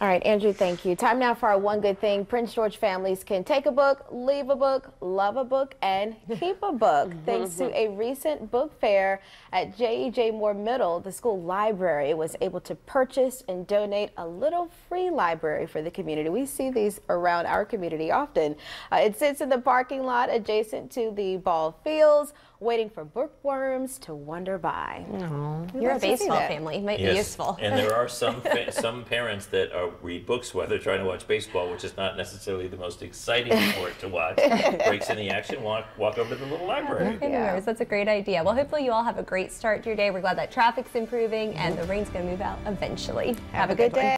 All right, Andrew, thank you. Time now for our one good thing. Prince George families can take a book, leave a book, love a book, and keep a book. Thanks to a recent book fair at J.E.J. Moore Middle, the school library was able to purchase and donate a little free library for the community. We see these around our community often. Uh, it sits in the parking lot adjacent to the ball fields, waiting for bookworms to wander by. You're a baseball family. Might Yes, be useful. and there are some fa- some parents that are read books while they're trying to watch baseball, which is not necessarily the most exciting sport to watch. Breaks in the action, walk walk over to the little library. Anyways, That's a great idea. Well, hopefully you all have a great start to your day. We're glad that traffic's improving and the rain's going to move out eventually. Have a good one. day.